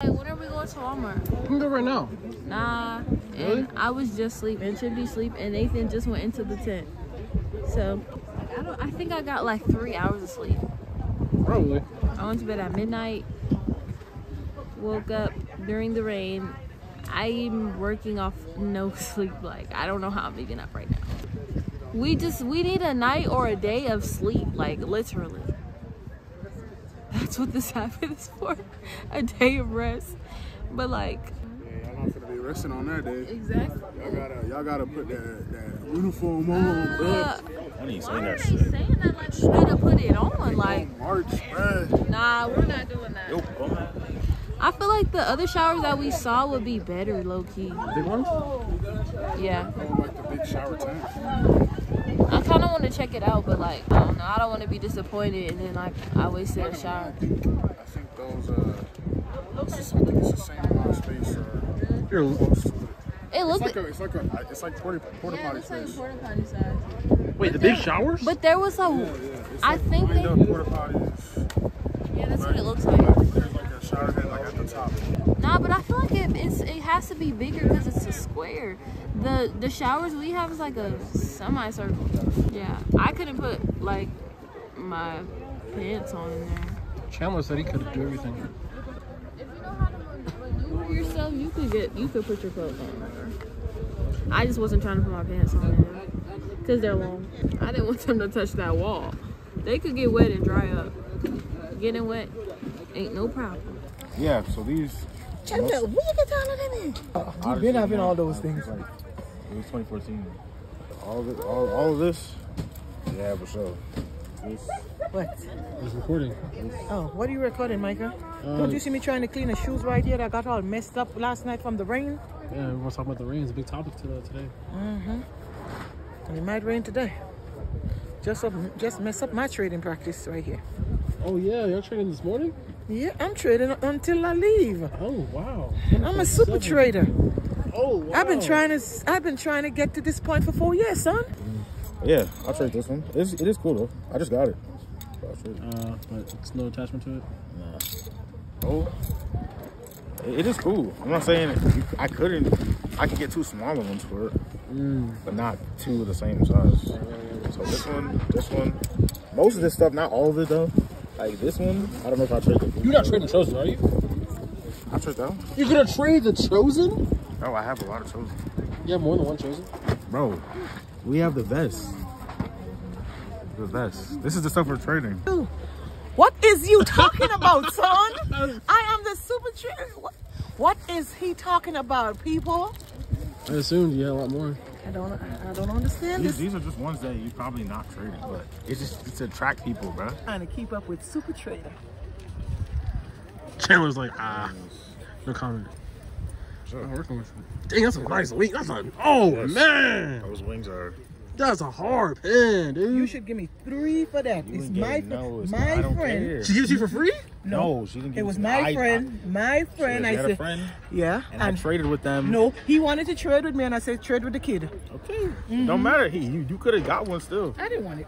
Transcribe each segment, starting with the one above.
Hey, when are we going to Walmart? We can go right now. Nah. Really? And I was just sleep and should be sleep and Nathan just went into the tent. So I don't I think I got like three hours of sleep. Probably. I went to bed at midnight. Woke up during the rain. I'm working off no sleep. Like I don't know how I'm even up right now. We just we need a night or a day of sleep. Like literally. That's what this habit is for. A day of rest. But like Yeah, y'all not gonna be resting on that day. exactly. Y'all gotta, y'all gotta put that, that uniform on. Uh, I why are they saying that like we better put it on? Like March, bruh. nah, we're not doing that. Yo. I feel like the other showers that we saw would be better, low key. Big ones? Yeah. I like the big shower tank. I kind of want to check it out, but like, I don't know. I don't want to be disappointed and then like I wasted a shower. I think those, uh, it's just, I think it's the same amount of space or Here, close to it. It It's looked. like a, it's like a, it's like porta, porta Yeah, it potty looks like porta potty size. wait, the big showers? But there was a. Yeah, yeah. It's I like think they- up porta potties. Yeah, that's what it looks like. There's like a shower head like at the top. Nah, but I feel like it, it's it has to be bigger because it's a square. The the showers we have is like a semicircle. Yeah, I couldn't put like my pants on in there. Chandler said he could do everything. If you know how to maneuver yourself, you could get you could put your clothes on. There. I just wasn't trying to put my pants on there because they're long. I didn't want them to touch that wall. They could get wet and dry up. Getting wet ain't no problem. Yeah, so these. Chandler, where you get all of them in? You've been having all those things. Like, it was 2014. All of all, all of this. Yeah, for sure. This, What? He's recording. Oh, what are you recording, Micah? Don't you see me trying to clean the shoes right here that got all messed up last night from the rain? Yeah, everyone's talking about the rain. It's a big topic to, uh, today. And it might rain today. Just up, just mess up my trading practice right here. Oh, yeah, you're trading this morning? Yeah, I'm trading until I leave. Oh, wow. I'm a super trader. Oh, wow. I've been trying to, I've been trying to get to this point for four years, son. yeah, I'll trade this one. It's, it is cool though. I just got it. So I'll trade it. Uh, but it's no attachment to it. Nah. Oh, it it is cool. I'm not saying you- I couldn't. I could get two smaller ones for it, but not two of the same size. So this one, this one, most of this stuff, not all of it though. Like this one, I don't know if I trade it. You're not trading Chosen, are you? I trade that one. You're gonna trade the Chosen? Oh, I have a lot of chosen. You have more than one Chosen? Bro, we have the best. The best. This is the stuff we're trading. What is you talking about, son? I am the super trader. What, what is he talking about, people? I assumed you had a lot more. I don't, I don't understand These, this. these are just ones that you probably not trading, but it's just it's to attract people, bro. Trying to keep up with super trader. Chandler's like, ah, no comment. I'm working with it. Dang, that's a nice wing. That's a, oh, Yes. man. Those wings are. That's a hard pen, dude. You should give me three for that. You It's my getting- no, it's my not- friend. She gives you for free? No, she didn't. Give It was to me. my I- friend. my friend. she I had a said, friend, yeah. and, I traded with them. no, he wanted to trade with me, and I said trade with the kid. Okay. Mm-hmm. Don't matter. He, you, you could have got one still. I didn't want it.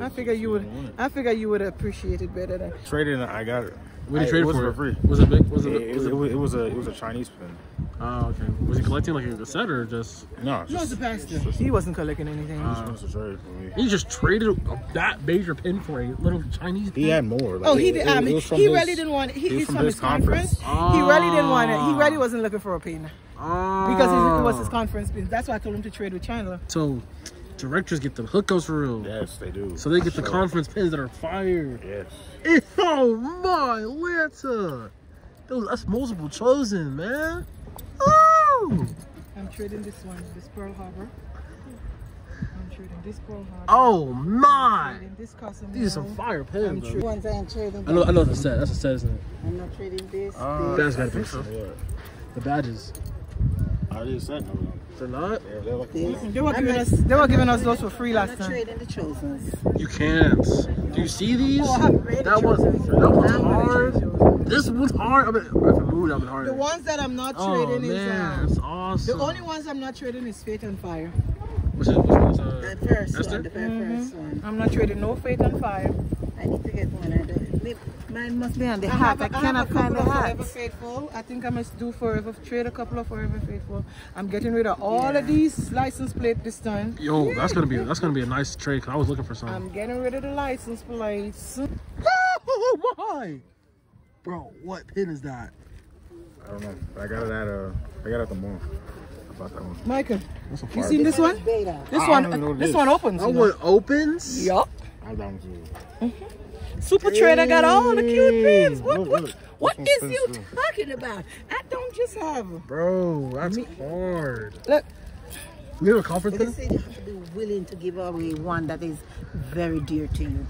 I figure you would. I figure you would appreciate it better than. Traded and I got it. What did you trade it was for? for free. Was it big? Was It, it, it, was it, it, was, it was a it was a Chinese pen. Oh, okay. Was he collecting like a set or just? No, it's No, it's a pastor. He wasn't collecting anything. just wants uh, for me. He just traded a, that major pin for a little Chinese He had more. Like, Oh, he it- did. it- I mean, he his- really didn't want. He, it was he's from from his his conference. conference. He really didn't want it. He really ah. wasn't looking for a pin Oh. because it ah. was his conference pin. That's why I told him to trade with Chandler. So, directors get the hookups for real. Yes, they do. So they get the conference pins that are fire. Yes. Oh my Lanta! Dude, that's multiple chosen, man. Oh! I'm trading this one, this Pearl Harbor. I'm trading this Pearl Harbor. Oh my! This These are some fire I'm pins, bro. ones I ain't trading. I know, I know that's a set. That's a set, isn't it? I'm not trading this. Uh, That's I gotta be so. so. Yeah. The badges. I just said no. They're not? Yeah, they're like This. They were I'm giving us. They were giving us those for free last time. trading the chosens. You can't. Do you see these? Oh, I haven't read That was chosen. that was hard. This was hard. I mean, if it moved, I've been hard. The ones that I'm not Oh trading is. man, Um, that's the only ones I'm not trading is Faith on Fire. Which is which one's uh, The first Esther? one, the very first one. I'm not trading no Faith on Fire. I need to get one. I don't. Mine must be on the I hat. have, I a- cannot have a find the of Forever. Faithful. I think I must do Forever, trade a couple of Forever Faithful. I'm getting rid of all of these license plate this time. Yo, that's gonna be that's gonna be a nice trade. Cause I was looking for some. I'm getting rid of the license plates. Oh my! Bro, what pin is that? I don't know. But I got it at uh, I got it at the mall. I bought that one. Michael, That's a you seen this one? This I one, don't even know what it this is. one opens. That you know. one opens. Yup. I got one too. Super Trader got all the cute pins. What, what, look. what This you talking about? I don't just have. them. Bro, that's hard. Look, You have a conference They pin? say you have to be willing to give away one that is very dear to you.